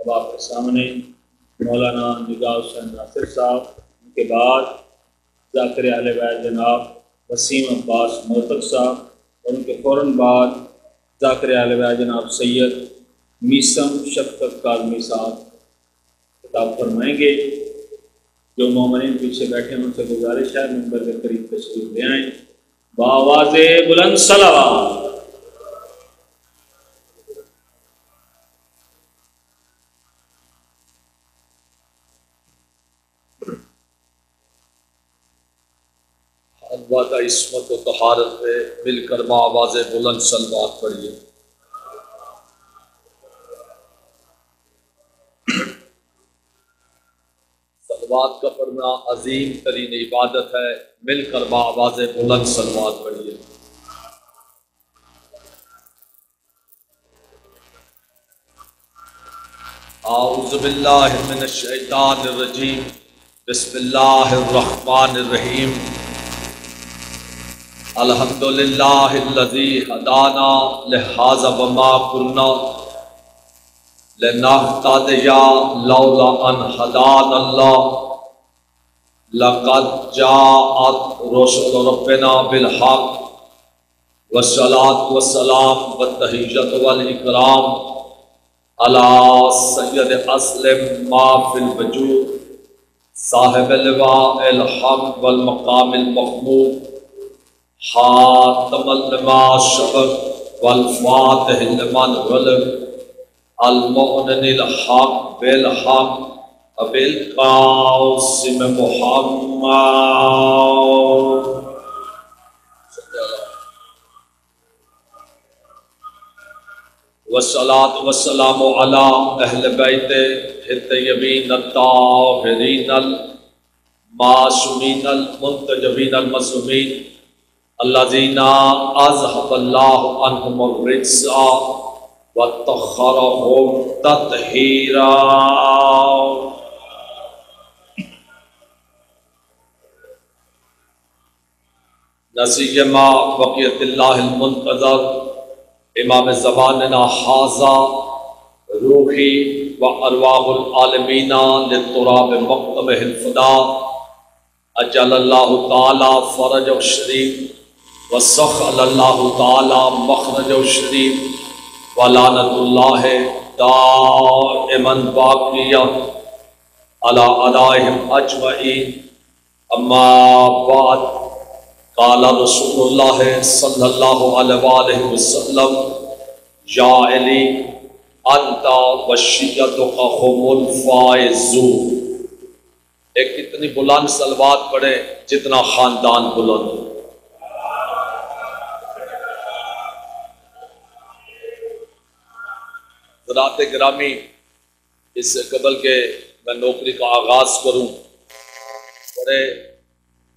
अब आपके सामने मौलाना निगाह हुसैन नासिर साहब, उनके बाद जाकर बैत जनाब वसीम अब्बास मोहतक साहब और उनके फ़ौर बाद जाकर बैत जनाब सैयद मीसम शफकत काजमी साहब खिताब फरमाएँगे। जो मोमिन पीछे बैठे हैं, उनसे गुजारिश है, मंबर के करीब तशरीफ़ ले आए। बावाज बुलंद सलावा इसमत व तहारत में मिलकर आवाज़ बुलंद सलवात पढ़िए। सलवात का पढ़ना अजीम तरीन इबादत है। मिलकर आवाज़ बुलंद सलवात पढ़िए। आउज़बिल्लाहिमिनश्शैतानिर्रजीम बिस्मिल्लाहिर्रहमानिर्रहीम अल्हम्दुलिल्लाहिल्लज़ी हदाना, लिहाज़ा वमा कुन्ना। लनहतदिया लौला अन हदान अल्लाह लक़द जाअत रुसूल रब्बिना बिल हक़ वस्सलात वस्सलाम वत्तहियत वल इकराम। अला सैयद अस्लम मा फिल वजूद। साहिब अलवा अल हक वल महमूद हातम लमा शबक वल फातिह लिमन गलब अल मुअनिन अल हक, बिल हक, अबिल कासिम मुहम्मद। वसलात वसलाम अला अहल बैत अल्लाजीना रिज्सा व तखरहुम तत्हीरा नसीमा वक़ियतिल्लाहिल मुंतज़र इमाम ज़बान हाजा रूही व अरवामीना तुराब मकतम हिलफदा अजल्ला ताला फ़रज शरीफ व सख ताला मखरज शरीफ व लानतुल्लाह दामन बाकिया अला अदाहिम अजमईन अम्मा बाद काला रसूलुल्लाह सल्लल्लाहु अलैहि वसल्लम या अली अंता वशियतुका हुमुल फाइजू एक इतनी बुलंद सलवात पढ़े जितना खानदान बुलंद। ज़रात ग्रामी इससे कबल के मैं नौकरी का आगाज़ करूँ। बड़े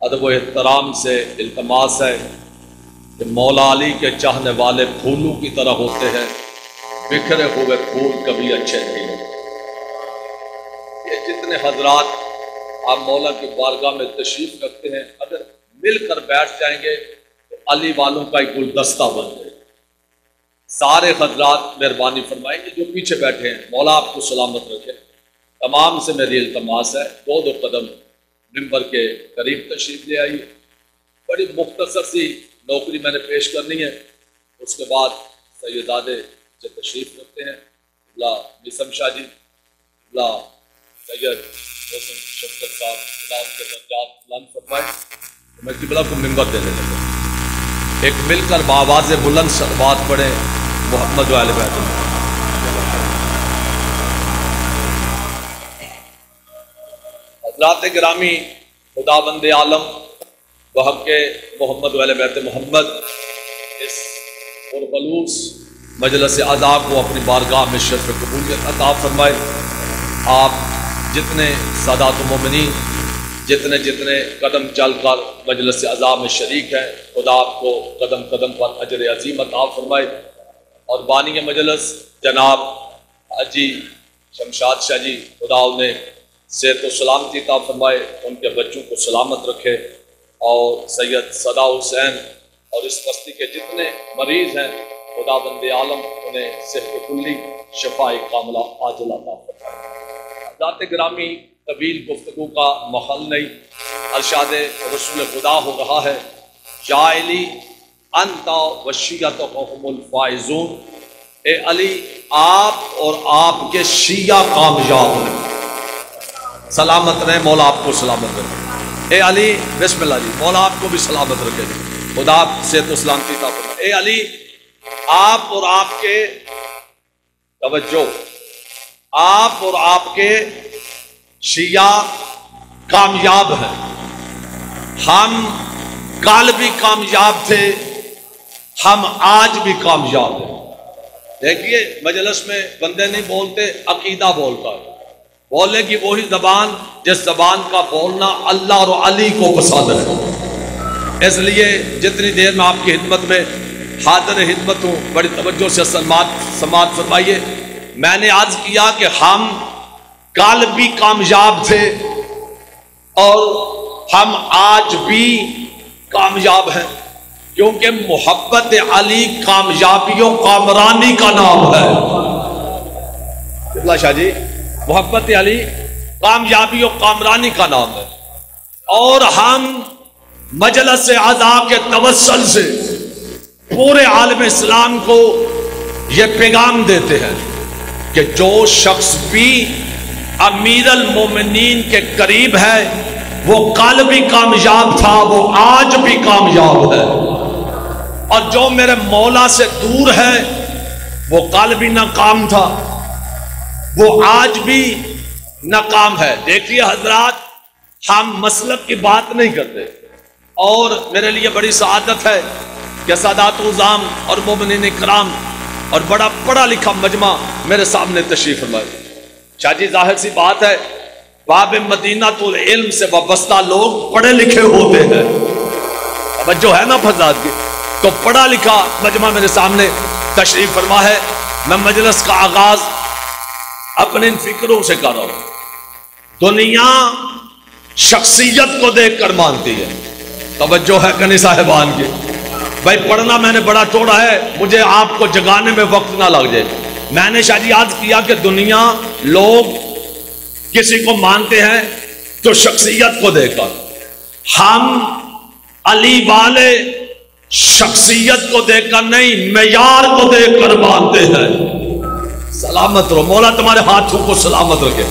अदब एहतराम से इल्तमास है कि मौला अली के चाहने वाले फूलों की तरह होते हैं। बिखरे हुए फूल कभी अच्छे नहीं होते। ये जितने हजरात आप मौला की बारगाह में तशरीफ़ रखते हैं, अगर मिलकर बैठ जाएँगे तो अली वालों का एक गुलदस्ता बन जाए सारे हजरात मेहरबानी फरमाएँगे जो पीछे बैठे हैं, मौला आपको सलामत रखे। तमाम से मेरी इल्तमास है दो दो कदम मिम्बर के करीब तशरीफ़ ले आई बड़ी मुख्तसर सी नौकरी मैंने पेश करनी है। उसके बाद सैदादे से तशरीफ़ रखते हैं। ला मिसम शाह जी ला सैयद साहब उनके पंजाब फरमाए। तो मैं किबला को मिम्बर देने लगा। एक मिलकर बावाज बुलंद सलवात पढ़े। मोहम्मद वाले बैठ हजरात ग्रामी खुदा बंद आलम, वहब के मोहम्मद वाले बैत मोहम्मद, इस पुरबलूस मजलस आज़ा को अपनी बारगाह में शर्फ कबूलियत अता फरमाए। आप जितने सादात मोमिनी जितने जितने कदम चल कर मजलस अज़ा में शरीक हैं, खुदा आपको कदम कदम पर अजर अजीम अता फरमाए। और बानी मजलस, जनाब हाजी शमशाद शाह जी, खुदा उन्हें सेहत सलामती ता फरमाए, उनके बच्चों को सलामत रखे और सैयद सदा हुसैन और इस बस्ती के जितने मरीज़ हैं, खुदा बंद आलम, उन्हें सेहत कुल्ली शफाई कामला आजला दात ग्रामी तवील गुफ्तु का महल नहीं, अरशाद रसूल खुदा हो रहा है, जायली अंता वशियत फायजून ए अली, आप और आपके शिया कामयाब हैं। सलामत रहे, मौला आपको सलामत रहे ए अली, बिस्मिल्लाह जी, मौला आपको भी सलामत रखे। खुदा से तो सलामती था ए अली, आप और आपके, तवज्जो। आप और आपके शिया कामयाब हैं। हम कल भी कामयाब थे हम आज भी कामयाब हैं। देखिए, मजलस में बंदे नहीं बोलते, अकीदा बोलता है। बोले कि वही जबान, जिस जबान का बोलना अल्लाह और अली को पसंद है। इसलिए जितनी देर में आपकी हिदमत में हाजिर हिदमत हूँ, बड़ी तवज्जो से समात समात फरमाइए। मैंने आज किया कि हम कल भी कामयाब थे और हम आज भी कामयाब हैं। क्योंकि मोहब्बत अली कामयाबियों कामरानी का नाम है। शाह जी? मोहब्बत अली कामयाबियों कामरानी का नाम है। और हम मजलस आज़ा के तवसल से पूरे आलम इस्लाम को यह पैगाम देते हैं कि जो शख्स भी अमीर मोमिन के करीब है, वो कल भी कामयाब था, वो आज भी कामयाब है। और जो मेरे मौला से दूर है, वो कल भी नाकाम था। वो आज भी नाकाम है। देखिए हजरात, हम मसलब की बात नहीं करते। और मेरे लिए बड़ी सआदत है कि सादात उजाम और मोमिन कराम और बड़ा पढ़ा लिखा मजमा मेरे सामने तशरीफ़ फरमाए। शाजी ज़ाहिर सी बात है, बाब मदीना तो इल्म से वाबस्ता लोग पढ़े लिखे होते हैं। जो है ना फजाद की? तो पढ़ा लिखा मजमा मेरे सामने तशरीफ़ फरमा है। मैं मजलस का आगाज़ अपने इन फिक्रों से कर रहा हूँ। दुनिया शख्सियत को देखकर मानती है। तवज्जो है कनी साहेबान की। भाई, पढ़ना मैंने बड़ा तोड़ा है। मुझे आपको जगाने में वक्त ना लग जाए। मैंने शायद याद किया कि दुनिया लोग किसी को मानते हैं तो शख्सियत को देखकर। हम अली वाले शख्सियत को देखकर नहीं, मैार को देखकर मानते हैं। सलामत रहो। मौला तुम्हारे हाथों को सलामत रखे।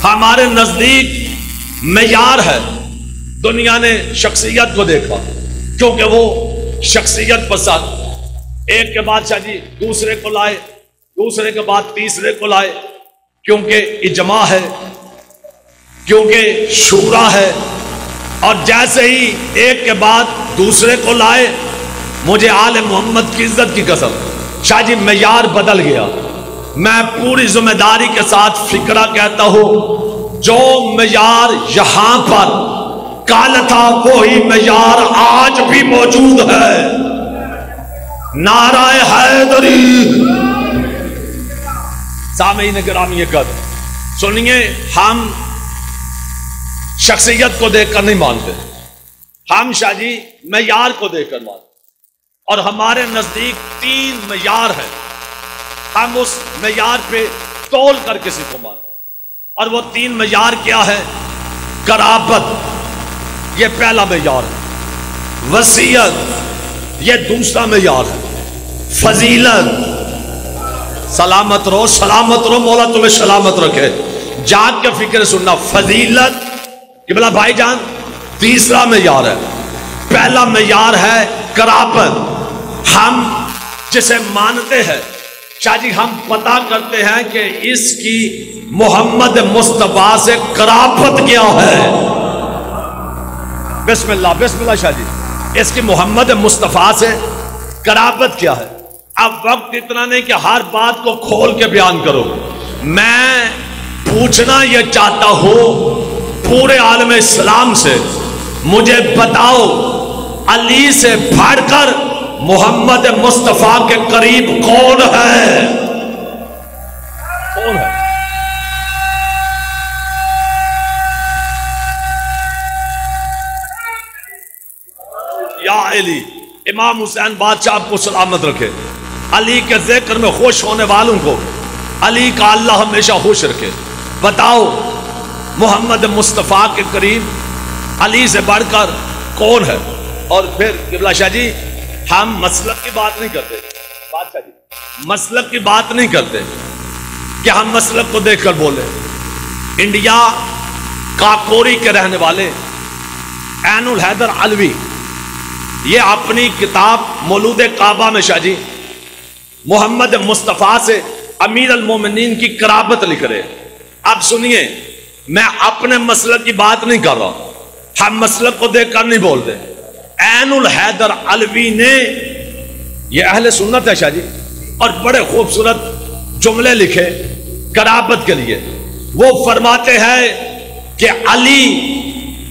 हमारे नज़दीक मैार है। दुनिया ने शख्सियत को देखा, क्योंकि वो शख्सियत पसंद एक के बाद शाह जी दूसरे को लाए, दूसरे के बाद तीसरे को लाए, क्योंकि इजमा है, क्योंकि शूरा है और जैसे ही एक के बाद दूसरे को लाए, मुझे आल मोहम्मद की इज़्ज़त की कसम। शाह जी मैार बदल गया। मैं पूरी ज़िम्मेदारी के साथ फिक्रा कहता हूँ, जो मैार यहाँ पर, काल था, वही मैार आज भी मौजूद है। नाराय हैदरी। सामीन ग्रामी कद सुनिए, हम शख्सियत को देखकर नहीं मानते। हम शाह जी, मैार को देखकर मानते। और हमारे नज़दीक तीन मैार है। हम उस मैार पे तोल कर किसी को मानते। और वो तीन मैार क्या है? कराबत ये पहला मैार है। वसीयत। ये दूसरा मैार है। फजीलत। सलामत रहो सलामत रहो, मौला तुम्हें सलामत रखे। जाग के फ़िक्र सुनना फजीलत। कि बोला, भाईजान, तीसरा मैार है। पहला मैार है कराबत हम जिसे मानते हैं शाहजी हम पता करते हैं कि इसकी मोहम्मद मुस्तफ़ा से करापत क्या है। बिस्मिल्लाह बिस्मिल्लाह शाहजी इसकी मोहम्मद मुस्तफ़ा से करापत क्या है? अब वक्त इतना नहीं कि हर बात को खोल के बयान करो। मैं पूछना यह चाहता हूँ पूरे आलम इस्लाम से मुझे बताओ, अली से बढ़कर मोहम्मद मुस्तफ़ा के करीब कौन है? कौन है? या अली, इमाम हुसैन बादशाह आपको सलामत रखे। अली के ज़िक्र में खुश होने वालों को, अली का अल्लाह हमेशा खुश रखे। बताओ मोहम्मद मुस्तफ़ा के करीब अली से बढ़कर कौन है? और फिर किबला शाह जी, हम मसलक की बात नहीं करते। बादशाह जी? मसलक की बात नहीं करते। कि हम मसलक को देखकर बोले? इंडिया काकोरी के रहने वाले एनुल हैदर अलवी, ये अपनी किताब मौलूद काबा में शाह जी, मोहम्मद मुस्तफ़ा से अमीर अलमोमिन की कराबत लिख रहे अब सुनिए मैं अपने मसलक की बात नहीं कर रहा हम मसलक को देखकर नहीं बोल बोलते एनुल हैदर अलवी ने यह अहले सुन्नत है शाह जी, और बड़े खूबसूरत जुमले लिखे कराबत के लिए। वो फरमाते हैं कि अली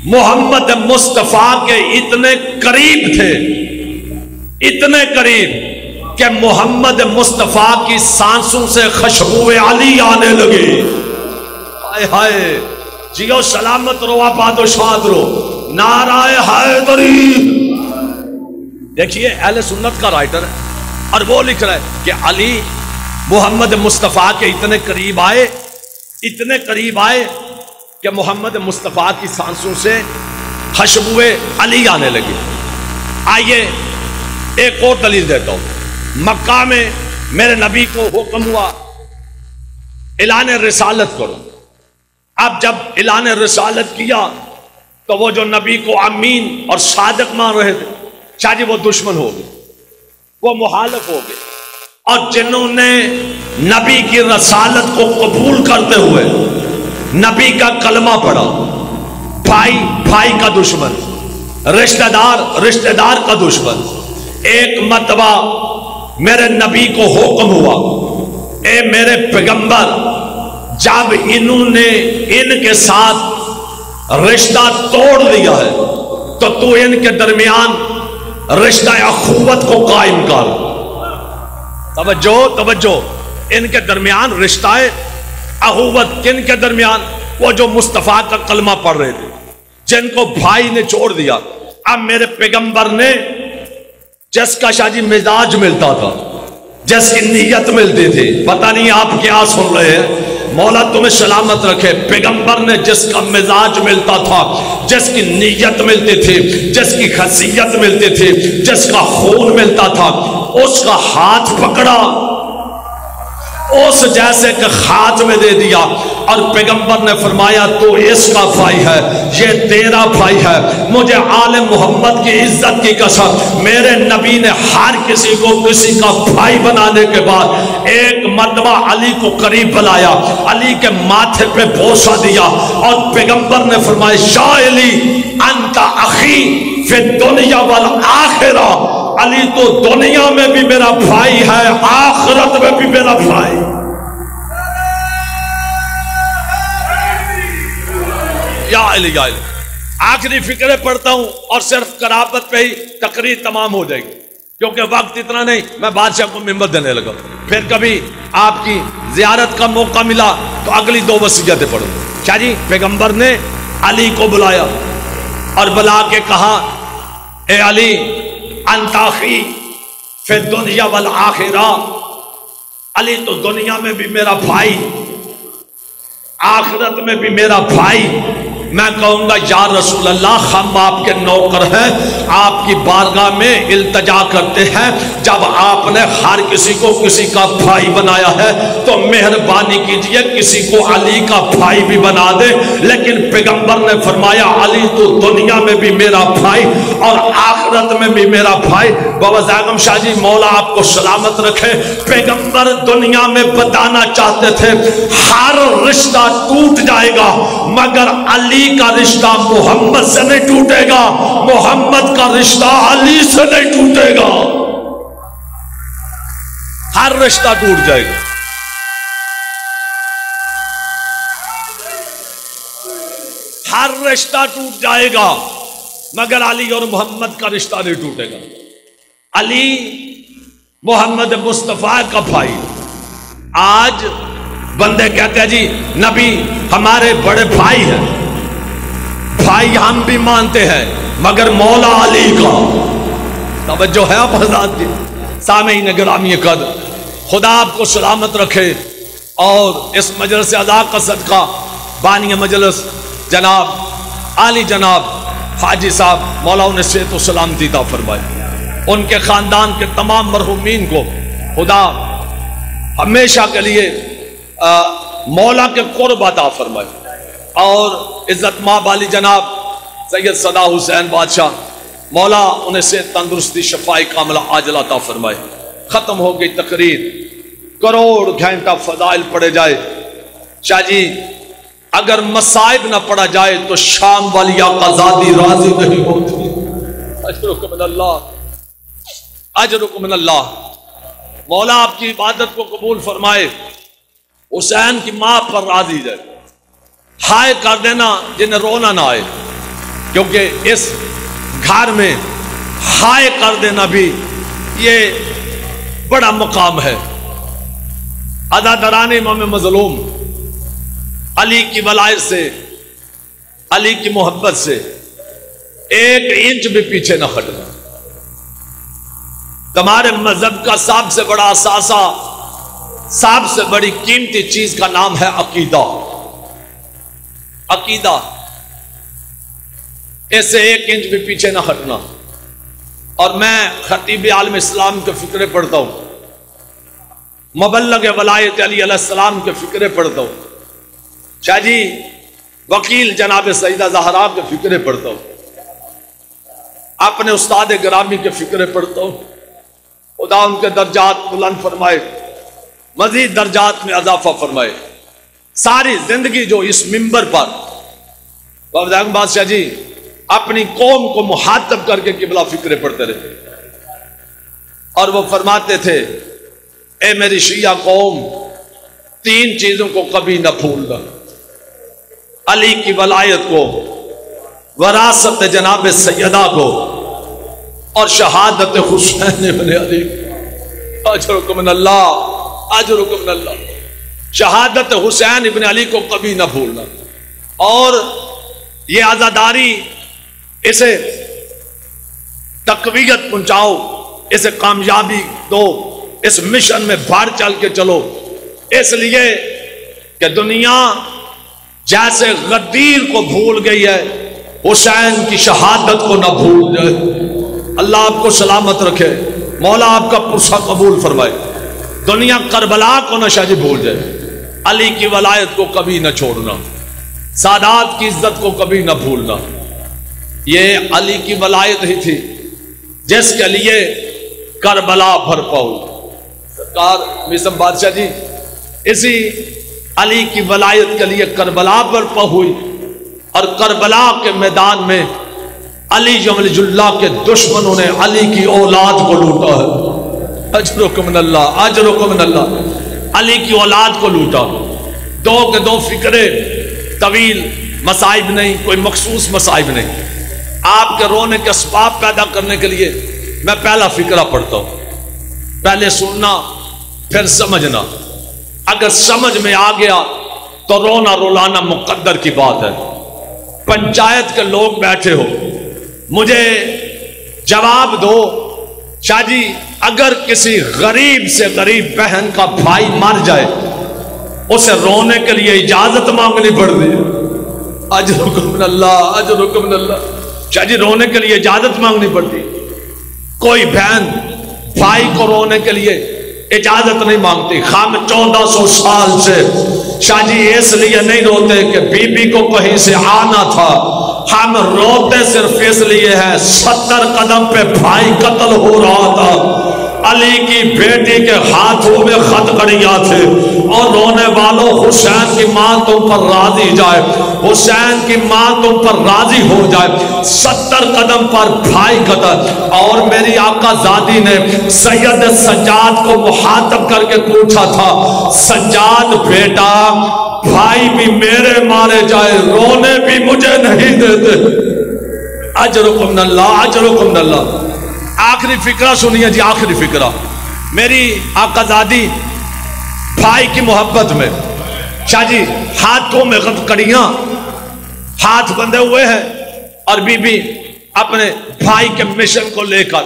मोहम्मद मुस्तफ़ा के इतने करीब थे, इतने करीब कि मोहम्मद मुस्तफ़ा की सांसों से खुशबू अली आने लगी। हाय हाय। जियो सलामत रो आबाद शाद रो नाराय हैदरी देखिए, अहले सुन्नत का राइटर है और वो लिख रहा है कि अली मोहम्मद मुस्तफ़ा के इतने करीब आए, इतने करीब आए कि मोहम्मद मुस्तफ़ा की सांसों से खुशबुए अली आने लगी। आइए, एक और दलील देता हूँ। मक्का में मेरे नबी को हुक्म हुआ ऐलान रिसालत करो। अब जब ऐलान रसालत किया तो वो जो नबी को अमीन और सादक मान रहे थे शाह वो दुश्मन हो गए, वो मुहालफ हो गए। और जिन्होंने नबी की रसालत को कबूल करते हुए नबी का कलमा पड़ा भाई भाई का दुश्मन, रिश्तेदार रिश्तेदार का दुश्मन, एक मतबा मेरे नबी को हुक्म हुआ, ए मेरे पैगंबर जब इन्होंने इनके साथ रिश्ता तोड़ दिया है तो तू इनके दरमियान रिश्ता अखुवत को कायम कर। तवज्जो तवज्जो, इनके दरमियान रिश्ता अहूवत किन के दरमियान? वो जो मुस्तफ़ा का कलमा पढ़ रहे थे, जिनको भाई ने छोड़ दिया। अब मेरे पैगंबर ने जिसका शादी मिजाज मिलता था, जिसकी नीयत मिलती थी, पता नहीं आप क्या सुन रहे हैं? मौला तुम्हें सलामत रखे। पैगंबर ने जिसका मिजाज मिलता था, जिसकी नीयत मिलती थी, जिसकी खसीयत मिलती थी, जिसका खून मिलता था, उसका हाथ पकड़ा। उस जैसे के खात में दे दिया। और पैगंबर ने फरमाया तो इसका भाई है, ये तेरा भाई है। मुझे आल मोहम्मद की इज़्ज़त की कसम, मेरे नबी ने हर किसी को किसी का भाई बनाने के बाद एक मरतबा अली को करीब बुलाया, अली के माथे पे बोसा दिया। और पैगंबर ने फरमाया, शाह अली, अंता अखी फिर दुनिया वाल आखिरा। अली तो दुनिया में भी मेरा भाई है, आखिरत में भी मेरा भाई। या अली या अली। आखिरी फिक्रे पढ़ता हूँ और सिर्फ़ कराबत पे ही तकरीर तमाम हो जाएगी। क्योंकि वक्त इतना नहीं, मैं बादशाह को मिम्बत देने लगा फिर कभी आपकी जियारत का मौका मिला तो अगली दो वसीयतें पढ़ो। जी, पैगंबर ने अली को बुलाया और बुला के कहा, ए अली अंताखी फिर दुनिया वाल आखिरा। अली तो दुनिया में भी मेरा भाई, आखिरत में भी मेरा भाई। मैं कहूँगा, या रसूल अल्लाह हम आपके नौकर हैं। आपकी बारगाह में इल्तजा करते हैं। जब आपने हर किसी को किसी का भाई बनाया है तो मेहरबानी कीजिए, किसी को अली का भाई भी बना दे। लेकिन पैगंबर ने फरमाया, अली तो दुनिया में भी मेरा भाई और आखिरत में भी मेरा भाई। बाबा जागम शाह जी, मौला आपको सलामत रखे। पैगंबर दुनिया में बताना चाहते थे, हर रिश्ता टूट जाएगा, मगर अली का रिश्ता मोहम्मद से नहीं टूटेगा, मोहम्मद का रिश्ता अली से नहीं टूटेगा। हर रिश्ता टूट जाएगा। हर रिश्ता टूट जाएगा, मगर अली और मोहम्मद का रिश्ता नहीं टूटेगा। अली मोहम्मद मुस्तफ़ा का भाई। आज बंदे कहते हैं, जी, नबी, हमारे बड़े भाई हैं। भाई हम भी मानते हैं मगर मौला अली का। तवज्जो है आप हजरात की। सामे नगरामी कद। खुदा आपको सलामत रखे और इस मजलस अदा का सदका। बानी मजलस जनाब आली जनाब हाजी साहब मौला उन्हें सेहत सलामती दा फरमाए उनके ख़ानदान के तमाम मरहुमीन को खुदा हमेशा के लिए आ, मौला के कुर्ब अता फरमाए और इज़्ज़त माँ बाली जनाब, सैयद सदा हुसैन बादशाह, मौला उन्हें से तंदुरुस्ती, शफाई कामला आजला अता फरमाए। ख़त्म हो गई तकरीर। करोड़ घंटा फजाइल पड़े जाए। शाह जी, अगर मसाइब ना पड़ा जाए तो शाम वाली आज़ादी राज़ी नहीं होती। अजरुकमन मौला आपकी इबादत को कबूल फरमाए। हुसैन की माँ पर राज़ी जाए। हाय कर देना जिन्हें रोना ना आए। क्योंकि इस घर में हाय कर देना भी ये बड़ा मुकाम है। अदा दरान इमाम मजलूम अली की वलायत से, अली की मोहब्बत से एक इंच भी पीछे न हटना। तुम्हारे मज़हब का सबसे बड़ा असासा सबसे बड़ी कीमती चीज़ का नाम है अकीदा। अकीदा। ऐसे एक इंच भी पीछे ना हटना। और मैं खतीब आलम इस्लाम के फिक्रे पढ़ता हूँ। मबल्लग वलायत अली सलाम के फिक्रे पढ़ता हूँ। शाह जी, वकील जनाब सईदा जहरा के फिक्रे पढ़ता हूँ। अपने उस्ताद ग्रामी के फिक्रे पढ़ता हूँ। खुदा उनके दर्जात बुलंद फरमाए, मजीद दर्जात में अजाफा फरमाए। सारी ज़िंदगी जो इस मिंबर पर। बादशाह जी, अपनी कौम को मुहातब करके किबला फिक्रे पढ़ते रहे। और वो फरमाते थे, ए मेरी शिया कौम, तीन चीज़ों को कभी न भूलना। अली की वलायत को, वरासत जनाब सैदा को, और शहादत हुसैन अली अजरकमन अल्लाह अजरकमन अल्लाह। शहादत हुसैन इबन अली को कभी ना भूलना। और ये आज़ादारी इसे तकवीत पहुंचाओ, इसे कामयाबी दो, इस मिशन में बाहर चल के चलो। इसलिए कि दुनिया जैसे गद्दीर को भूल गई है, हुसैन की शहादत को ना भूल जाए। अल्लाह आपको सलामत रखे, मौला आपका पुरसा कबूल फरमाए। दुनिया करबला को ना शाजी भूल जाए। अली की वलायत को कभी न छोड़ना, सादात की इज़्ज़त को कभी न भूलना। ये अली की वलायत ही थी, जिसके लिए करबला भर पाऊ। सरकार, मिसम बादशाह जी, इसी अली की वलायत के लिए करबला पर हुई, और करबला के मैदान में अली जमलजुल्ला के दुश्मनों ने अली की औलाद को लूटा है। अजरुकमन अजरुकमन अली की औलाद को लूटा। दो के दो फिक्रे, तवील, मसाइब नहीं, कोई मखसूस मसाइब नहीं। आपके रोने के असबाब पैदा करने के लिए मैं पहला फिक्रा पढ़ता हूँ। पहले सुनना, फिर समझना। अगर समझ में आ गया तो रोना रोलाना मुकद्दर की बात है। पंचायत के लोग बैठे हो। मुझे जवाब दो शाहजी अगर किसी गरीब से गरीब बहन का भाई मर जाए, उसे रोने के लिए इजाज़त मांगनी पड़ती है। अज रुकम अल्लाह अज रुकम अल्लाह। शाहजी रोने के लिए इजाज़त मांगनी पड़ती कोई बहन भाई को रोने के लिए इजाज़त नहीं मांगती। खाम चौदह सौ साल से शाहजी इसलिए नहीं रोते कि बीबी को कहीं से आना था। हम रोते सिर्फ़ इसलिए है, सत्तर कदम पे भाई कत्ल हो रहा था। अली की बेटी के हाथों में खत खतकड़िया थे और रोने वालों हुसैन की माँ तुम पर राज़ी जाए, हुसैन की माँ तुम पर राज़ी हो जाए। सत्तर कदम पर भाई कदम और मेरी आका जादी ने सैयद सज्जाद को मुहातब करके पूछा था, सज्जाद बेटा, भाई भी मेरे मारे जाए, रोने भी मुझे नहीं देते। अजरुकुम नल्ला अजरुकुम नल्ला। आखिरी फिक्रा सुनिए जी, आखिरी फिक्रा। मेरी आकाजादी भाई की मोहब्बत में। शाह जी, हाथों में कड़ियाँ, हाथ बंधे हुए हैं और बीबी अपने भाई के मिशन को लेकर,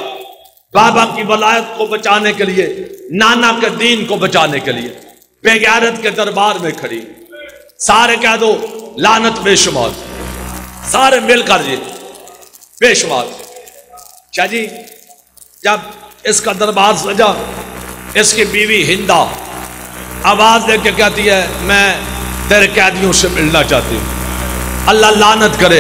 बाबा की वलायत को बचाने के लिए, नाना के दीन को बचाने के लिए, बेगैरत के दरबार में खड़ी। सारे कह दो, लानत बेशुमार। सारे मिलकर जी, बेशुमार। क्या जी जब इसका दरबार सजा, इसकी बीवी हिंदा आवाज़ दे के कहती है, मैं तेरे कैदियों से मिलना चाहती हूँ। अल्लाह लानत करे।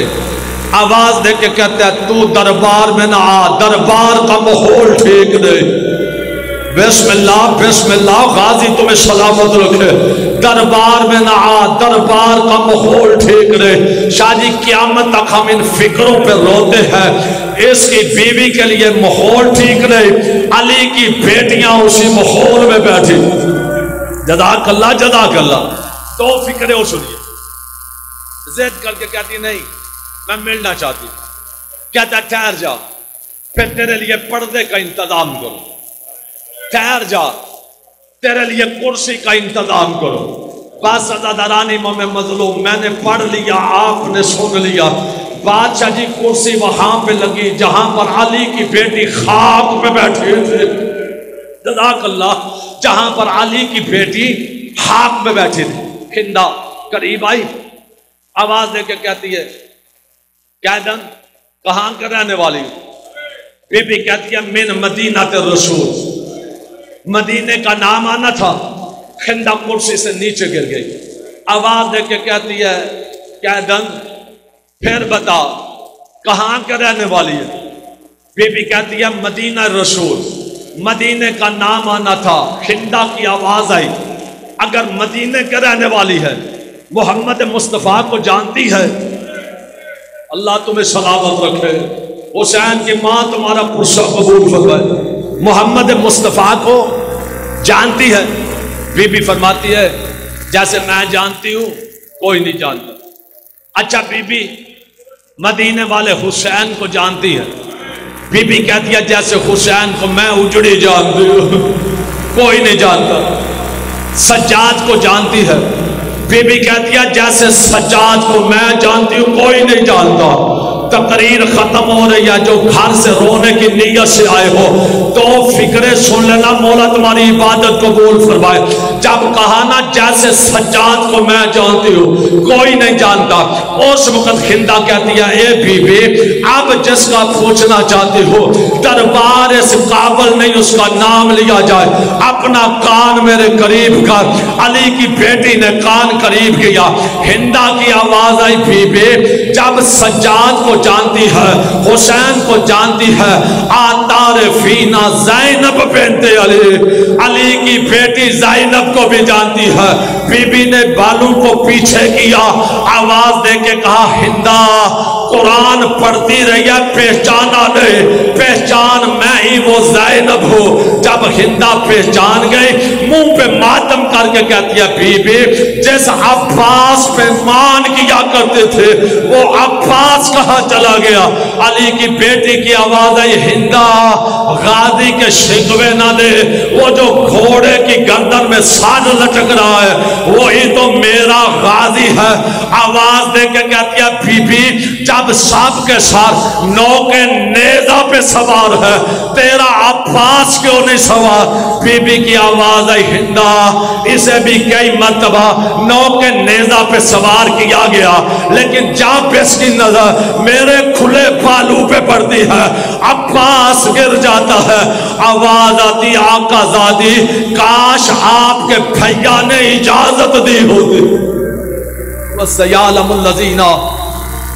आवाज़ दे के कहता है, तू दरबार में ना आ, दरबार का माहौल ठीक नहीं। बिस्मिल्लाह बिस्मिल्लाह, गाजी तुम्हें सलामत रखे। दरबार में ना आ, दरबार का माहौल ठीक रहे। शादी क्यामत तक हम इन फिक्रों पे रोते हैं। इसकी बीवी के लिए माहौल ठीक रहे। अली की बेटियाँ उसी माहौल में बैठी। जदाक अल्लाह जदाक अल्लाह दो फिक्रे और सुनिए। जिद करके कहती, नहीं, मैं मिलना चाहती कहता, ठहर जा। फिर तेरे लिए पर्दे का इंतज़ाम करो। ठहर जा तेरे लिए कुर्सी का इंतज़ाम करो। बस अदादारानी में मजलूम, मैंने पढ़ लिया, आपने सुन लिया। बादशाह जी, कुर्सी वहाँ पे लगी, जहाँ पर अली की बेटी खाक पे बैठे थे। जदाक अल्लाह जहाँ पर अली की बेटी खाक पे बैठी थी। हिंदा, करीब आई। आवाज़ देके कहती है, कैदन, कहाँ का रहने वाली बीबी कहती है, मिन मदीना ते रसूल। मदीने का नाम आना था। खिंदा कुर्सी से नीचे गिर गई। आवाज़ दे के कहती है कैदन फिर बता कहाँ के रहने वाली है? बीबी कहती है, मदीना रसूल, मदीने का नाम आना था, खिंदा की आवाज़ आई। अगर मदीने के रहने वाली है, मोहम्मद मुस्तफ़ा को जानती है, अल्लाह तुम्हें सलामत रखे। हुसैन की माँ तुम्हारा पुरुषा कबूल फरमाए। मोहम्मद मुस्तफ़ा को जानती है, बीबी फरमाती है, जैसे मैं जानती हूँ, कोई नहीं जानता। अच्छा बीबी मदीने वाले हुसैन को जानती है। बीबी कहती है, जैसे हुसैन को मैं उजड़ी जानती हूँ, कोई नहीं जानता। सज्जाद को जानती है। बीबी कहती है, जैसे सज्जाद को मैं जानती हूँ, कोई नहीं जानता। तकरीर खत्म हो रही है, जो घर से रोने की नीयत से आए हो तो फिक्रे सुन लेना, मौला तुम्हारी इबादत को बोल फरमाए। जब कहा ना, जैसे सज्जाद को मैं जानती हूँ, कोई नहीं जानता। उस वक्त खिंदा कहती है, ए बीबी, अब जिसका पूछना चाहती हो, दरबार इस काबल नहीं, उसका नाम लिया जाए। अपना कान मेरे करीब कर, अली की बेटी ने कान करीब किया। हिंदा की आवाज़ आई, बीबी, जब सज्जाद को जानती है, हुसैन को जानती है, आतार फीना जैनब पहनते अली। अली की बेटी जैनब को भी जानती है। बीबी ने बालू को पीछे किया, आवाज़ दे के कहा, हिंदा कुरान पढ़ती रही है, पहचाना नहीं पहचान मैं ही, वो जैनब हूँ। जब हिंदा पहचान गई, मुँह पे मातम करके कहती है, बीबी, जिस अब्बास पे मान किया करते थे, वो अब्बास कहा चला गया? अली की बेटी की आवाज़ आई, हिंदा, गादी के शिकवे ना दे। वो जो घोड़े की गर्दन में साज लटक रहा है, वही तो मेरा गाजी है। आवाज़ दे के कहती है, बीबी जब सांप के साथ नौ के नेजा पे सवार है, तेरा अब्बास क्यों नहीं सवार? बीबी की आवाज़ आई हिंदा, इसे भी कई मरतबा नौ के नेजा पे सवार किया गया। लेकिन जब इसकी नज़र मेरे खुले बालू पे पड़ती है, अब्बास गिर जाता है। आवाज़ आती, आका जादी काश आपके भैया ने इजाज़त दी होती।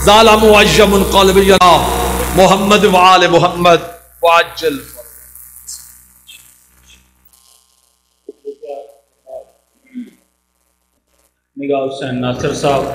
जालमु अय्यमुन क़ल्बियना मोहम्मद वाल मोहम्मद वाजल निगाह हुसैन नासिर साहब